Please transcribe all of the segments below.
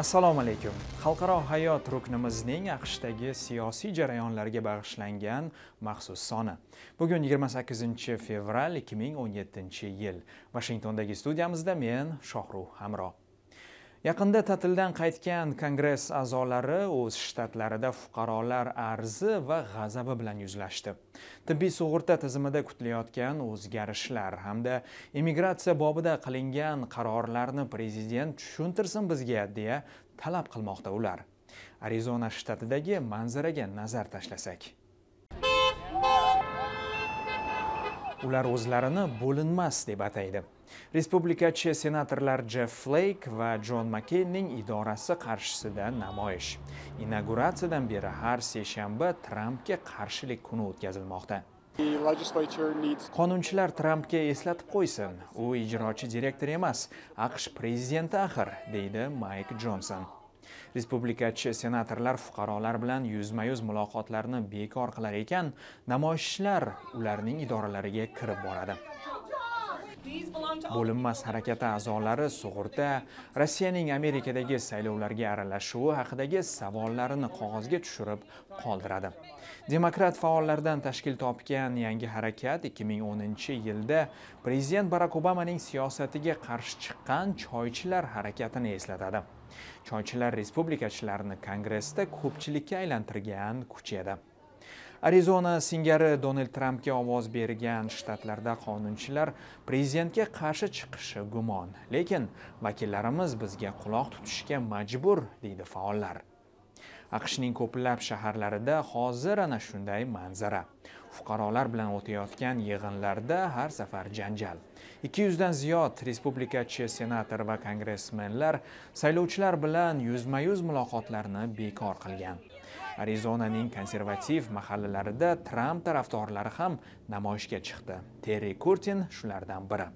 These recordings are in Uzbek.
assalomu alaykum. Xalqaro hayot ruknimizning aqshdagi siyosiy jarayonlarga bag'ishlangan maxsus soni. Bugun 28 fevral 2017 yil. Vashingtondagi studiyamizda men shohruh hamro yaqinda ta'tildan qaytgan kongress a'zolari o'z shtatlarida fuqarolar arzi va g'azabi bilan yuzlashdi. Tibbiy sug'urta tizimida kutilayotgan o'zgarishlar hamda immigratsiya bobida qilingan qarorlarni prezident tushuntirsin bizga deya talab qilmoqda ular. Arizona shtatidagi manzaraga nazar tashlasak. Ular o'zlarini bo'linmas deb ataydi. Respublikachi senatorlar jeff fleyk va jon makkeynning idorasi qarshisida namoyish. Inauguratsiyadan beri har seshanba trampga qarshilik kuni o'tkazilmoqda. Qonunchilar trampga eslatib qo'ysin u ijrochi direktor emas aqsh prezidenti axir deydi mayk jonson respublikachi senatorlar fuqarolar bilan yuzma yuz muloqotlarni bekor qilar ekan namoyishchilar ularning idoralariga kirib boradi bo'linmas harakati a'zolari sug'urta rossiyaning amerikadagi saylovlarga aralashuvi haqidagi savollarini qog'ozga tushirib qoldiradi. Demokrat faollardan tashkil topgan yangi harakat 2010 yilda prezident barak obamaning siyosatiga qarshi chiqqan choychilar harakatini eslatadi. Choychilar respublikachilarni kongressda ko'pchilikka aylantirgan kuch edi. Arizona singari donald trampga ovoz bergan shtatlarda qonunchilar prezidentga qarshi chiqishi gumon. Lekin vakillarimiz bizga quloq tutishga majbur deydi faollar. Aqshning ko'plab shaharlarida hozir ana shunday manzara. Fuqarolar bilan o'tayotgan yig'inlarda har safar janjal. 200 dan ziyod respublikachi senator va kongressmenlar saylovchilar bilan yuzma yuz muloqotlarni bekor qilgan. Arizonaning konservativ mahallalarida tramp tarafdorlari ham namoyishga chiqdi. Terri kurtin shulardan biri.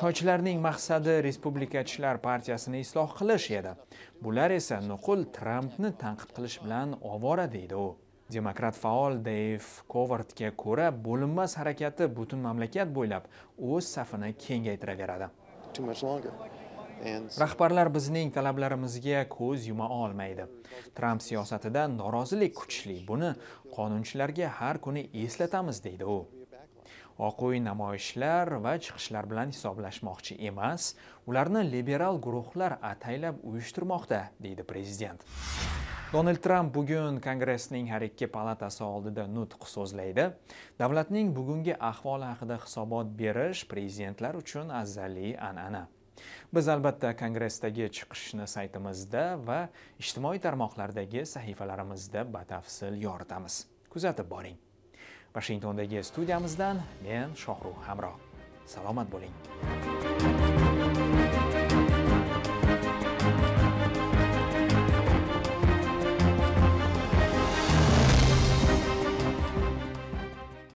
Choychilarning maqsadi respublikachilar partiyasini isloh qilish edi. Bular esa nuqul trampni tanqid qilish bilan ovora deydi u demokrat faol deyv kovardga ko'ra bo'linmas harakati butun mamlakat bo'ylab o'z safini kengaytiraveradi. Rahbarlar bizning talablarimizga ko'z yuma olmaydi. Tramp siyosatida norozilik kuchli. Buni qonunchilarga har kuni eslatamiz deydi u. Oq uy namoyishlar va chiqishlar bilan hisoblashmoqchi emas ularni liberal guruhlar ataylab uyushtirmoqda deydi prezident donald tramp bugun kongressning har ikki palatasi oldida nutq so'zlaydi. Davlatning bugungi ahvoli haqida hisobot berish prezidentlar uchun azaliy an'ana. Biz albatta kongressdagi chiqishni saytimizda va ijtimoiy tarmoqlardagi sahifalarimizda batafsil yoritamiz. Kuzatib boring. Vashingtondagi studiyamizdan men shohruh hamroh. Salomat bo'ling.